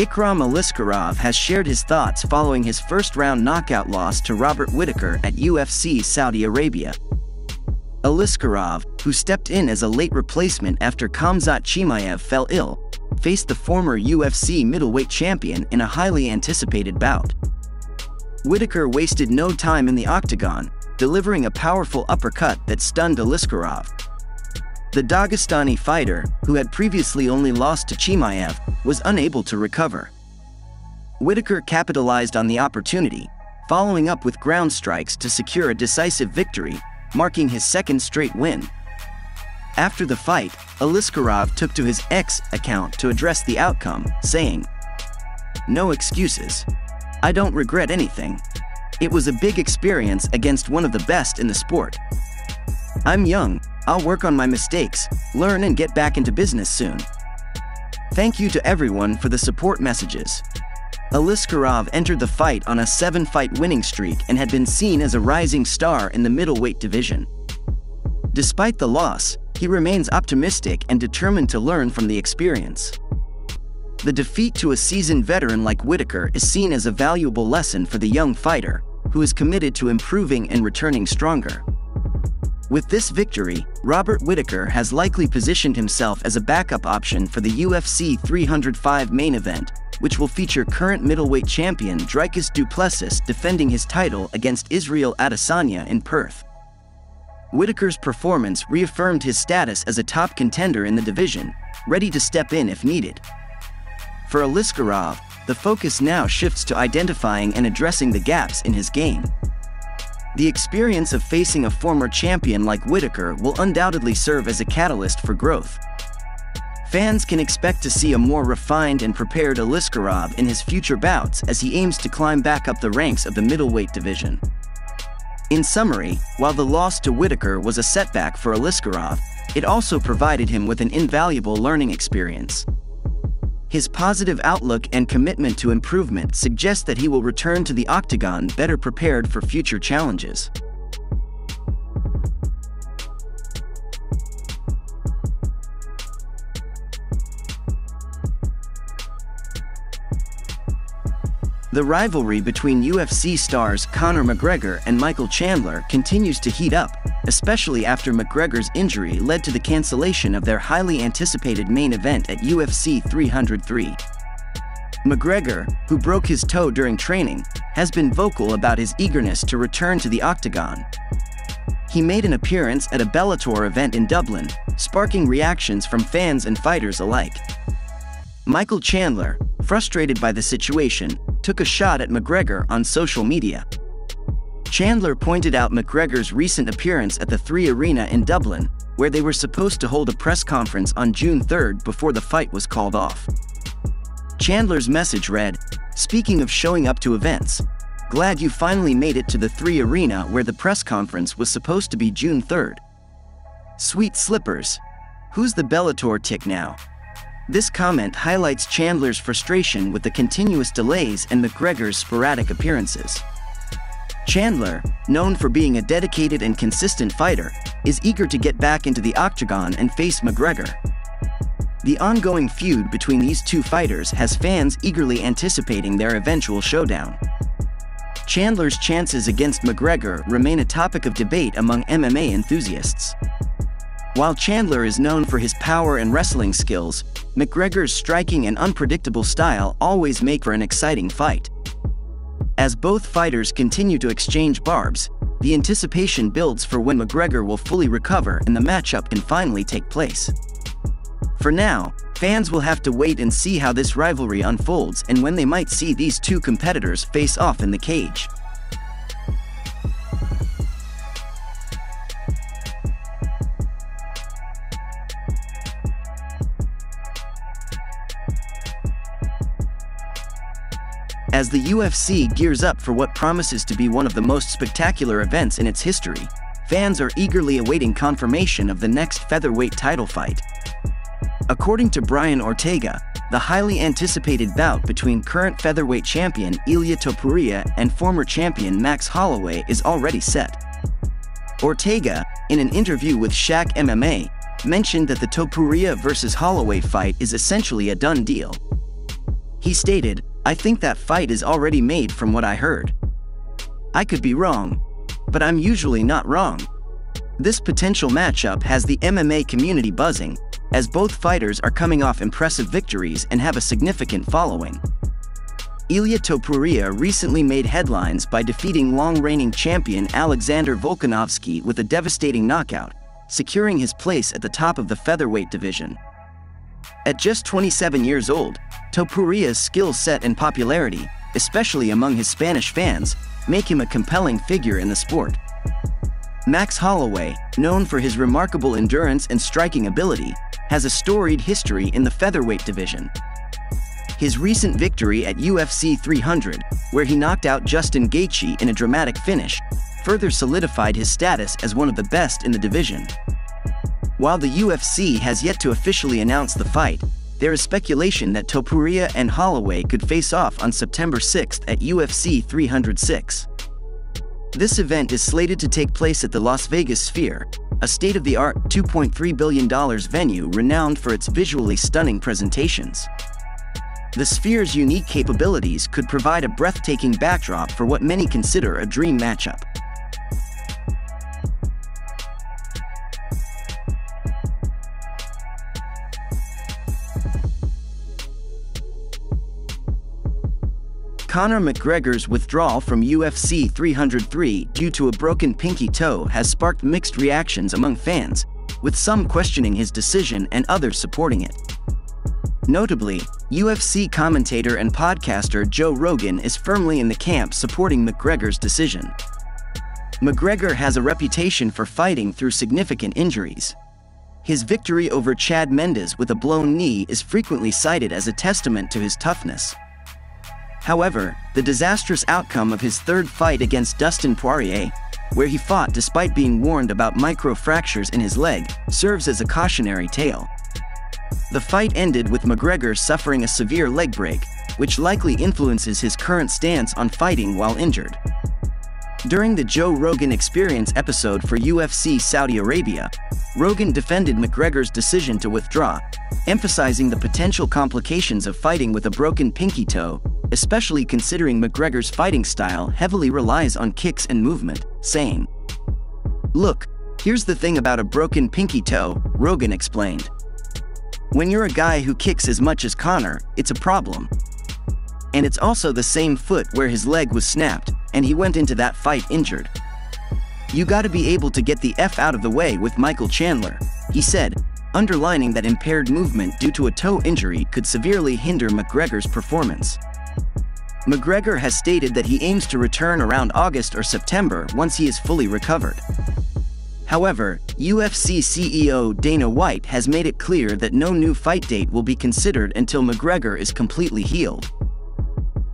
Ikram Aliskerov has shared his thoughts following his first-round knockout loss to Robert Whittaker at UFC Saudi Arabia. Aliskerov, who stepped in as a late replacement after Kamzat Chimaev fell ill, faced the former UFC middleweight champion in a highly anticipated bout. Whittaker wasted no time in the octagon, delivering a powerful uppercut that stunned Aliskerov. The Dagestani fighter, who had previously only lost to Chimaev, was unable to recover. Whittaker capitalized on the opportunity, following up with ground strikes to secure a decisive victory, marking his second straight win. After the fight, Aliskerov took to his X account to address the outcome, saying, No excuses. I don't regret anything. It was a big experience against one of the best in the sport. I'm young, I'll work on my mistakes, learn and get back into business soon. Thank you to everyone for the support messages. Aliskerov entered the fight on a seven-fight winning streak and had been seen as a rising star in the middleweight division. Despite the loss, he remains optimistic and determined to learn from the experience. The defeat to a seasoned veteran like Whittaker is seen as a valuable lesson for the young fighter, who is committed to improving and returning stronger. With this victory, Robert Whittaker has likely positioned himself as a backup option for the UFC 305 main event, which will feature current middleweight champion Dricus du Plessis defending his title against Israel Adesanya in Perth. Whittaker's performance reaffirmed his status as a top contender in the division, ready to step in if needed. For Aliskerov, the focus now shifts to identifying and addressing the gaps in his game. The experience of facing a former champion like Whittaker will undoubtedly serve as a catalyst for growth. Fans can expect to see a more refined and prepared Aliskerov in his future bouts as he aims to climb back up the ranks of the middleweight division. In summary, while the loss to Whittaker was a setback for Aliskerov, it also provided him with an invaluable learning experience. His positive outlook and commitment to improvement suggest that he will return to the octagon better prepared for future challenges. The rivalry between UFC stars Conor McGregor and Michael Chandler continues to heat up, especially after McGregor's injury led to the cancellation of their highly anticipated main event at UFC 303. McGregor, who broke his toe during training, has been vocal about his eagerness to return to the octagon. He made an appearance at a Bellator event in Dublin, sparking reactions from fans and fighters alike. Michael Chandler, frustrated by the situation, took a shot at McGregor on social media. Chandler pointed out McGregor's recent appearance at the 3 Arena in Dublin, where they were supposed to hold a press conference on June 3 before the fight was called off. Chandler's message read, Speaking of showing up to events, glad you finally made it to the 3 Arena where the press conference was supposed to be June 3rd. Sweet slippers. Who's the Bellator tick now? This comment highlights Chandler's frustration with the continuous delays and McGregor's sporadic appearances. Chandler, known for being a dedicated and consistent fighter, is eager to get back into the octagon and face McGregor. The ongoing feud between these two fighters has fans eagerly anticipating their eventual showdown. Chandler's chances against McGregor remain a topic of debate among MMA enthusiasts. While Chandler is known for his power and wrestling skills, McGregor's striking and unpredictable style always make for an exciting fight. As both fighters continue to exchange barbs, the anticipation builds for when McGregor will fully recover and the matchup can finally take place. For now, fans will have to wait and see how this rivalry unfolds and when they might see these two competitors face off in the cage. As the UFC gears up for what promises to be one of the most spectacular events in its history, fans are eagerly awaiting confirmation of the next featherweight title fight. According to Brian Ortega, the highly anticipated bout between current featherweight champion Ilia Topuria and former champion Max Holloway is already set. Ortega, in an interview with Shaq MMA, mentioned that the Topuria vs. Holloway fight is essentially a done deal. He stated, I think that fight is already made from what I heard. I could be wrong. But I'm usually not wrong. This potential matchup has the MMA community buzzing, as both fighters are coming off impressive victories and have a significant following. Ilia Topuria recently made headlines by defeating long-reigning champion Alexander Volkanovski with a devastating knockout, securing his place at the top of the featherweight division. At just 27 years old, Topuria's skill set and popularity, especially among his Spanish fans, make him a compelling figure in the sport. Max Holloway, known for his remarkable endurance and striking ability, has a storied history in the featherweight division. His recent victory at UFC 300, where he knocked out Justin Gaethje in a dramatic finish, further solidified his status as one of the best in the division. While the UFC has yet to officially announce the fight, there is speculation that Topuria and Holloway could face off on September 6 at UFC 306. This event is slated to take place at the Las Vegas Sphere, a state-of-the-art $2.3 billion venue renowned for its visually stunning presentations. The Sphere's unique capabilities could provide a breathtaking backdrop for what many consider a dream matchup. Conor McGregor's withdrawal from UFC 303 due to a broken pinky toe has sparked mixed reactions among fans, with some questioning his decision and others supporting it. Notably, UFC commentator and podcaster Joe Rogan is firmly in the camp supporting McGregor's decision. McGregor has a reputation for fighting through significant injuries. His victory over Chad Mendes with a blown knee is frequently cited as a testament to his toughness. However, the disastrous outcome of his third fight against Dustin Poirier, where he fought despite being warned about microfractures in his leg, serves as a cautionary tale. The fight ended with McGregor suffering a severe leg break, which likely influences his current stance on fighting while injured. During the Joe Rogan Experience episode for UFC Saudi Arabia, Rogan defended McGregor's decision to withdraw, emphasizing the potential complications of fighting with a broken pinky toe, especially considering McGregor's fighting style heavily relies on kicks and movement, saying, Look, here's the thing about a broken pinky toe, Rogan explained. When you're a guy who kicks as much as Conor, it's a problem. And it's also the same foot where his leg was snapped, and he went into that fight injured. You gotta be able to get the F out of the way with Michael Chandler, he said, underlining that impaired movement due to a toe injury could severely hinder McGregor's performance. McGregor has stated that he aims to return around August or September once he is fully recovered. However, UFC CEO Dana White has made it clear that no new fight date will be considered until McGregor is completely healed.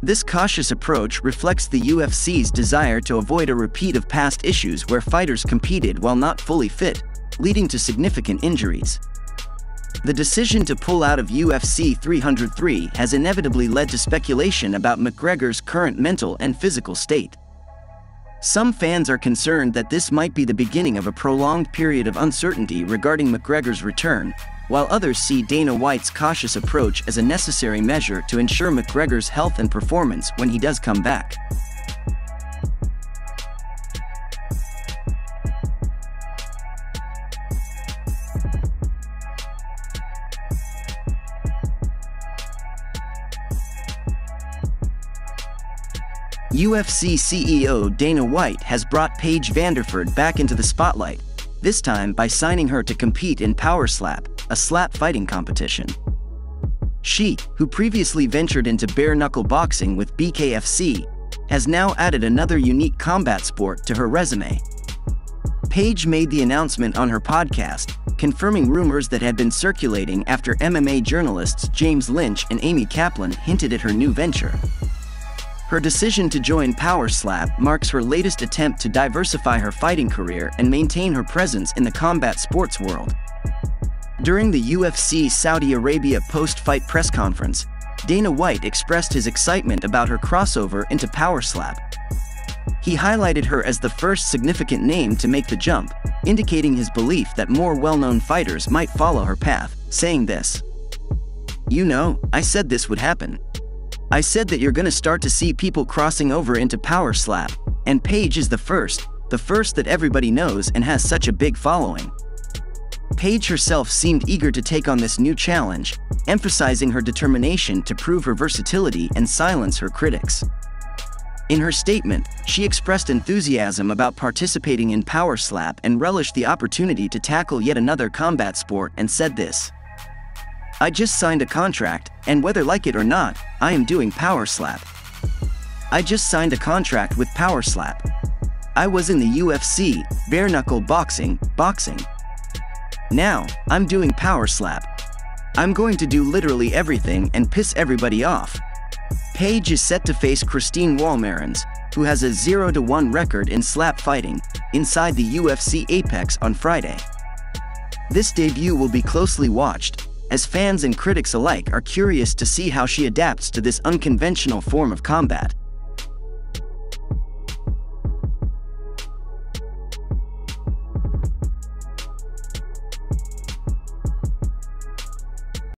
This cautious approach reflects the UFC's desire to avoid a repeat of past issues where fighters competed while not fully fit, leading to significant injuries. The decision to pull out of UFC 303 has inevitably led to speculation about McGregor's current mental and physical state. Some fans are concerned that this might be the beginning of a prolonged period of uncertainty regarding McGregor's return, while others see Dana White's cautious approach as a necessary measure to ensure McGregor's health and performance when he does come back. UFC CEO Dana White has brought Paige VanZant back into the spotlight, this time by signing her to compete in Power Slap, a slap fighting competition. She, who previously ventured into bare-knuckle boxing with BKFC, has now added another unique combat sport to her resume. Paige made the announcement on her podcast, confirming rumors that had been circulating after MMA journalists James Lynch and Amy Kaplan hinted at her new venture. Her decision to join Power Slap marks her latest attempt to diversify her fighting career and maintain her presence in the combat sports world. During the UFC Saudi Arabia post-fight press conference, Dana White expressed his excitement about her crossover into Power Slap. He highlighted her as the first significant name to make the jump, indicating his belief that more well-known fighters might follow her path, saying this. You know, I said this would happen. I said that you're gonna start to see people crossing over into Power Slap, and Paige is the first, the first that everybody knows and has such a big following. Paige herself seemed eager to take on this new challenge, emphasizing her determination to prove her versatility and silence her critics. In her statement, she expressed enthusiasm about participating in Power Slap and relished the opportunity to tackle yet another combat sport and said this. I just signed a contract, and whether like it or not, I am doing Power Slap. I just signed a contract with Power Slap. I was in the UFC, bare knuckle boxing, boxing. Now, I'm doing Power Slap. I'm going to do literally everything and piss everybody off. Paige is set to face Christine Wolmarans, who has a 0-1 record in slap fighting, inside the UFC Apex on Friday. This debut will be closely watched, as fans and critics alike are curious to see how she adapts to this unconventional form of combat.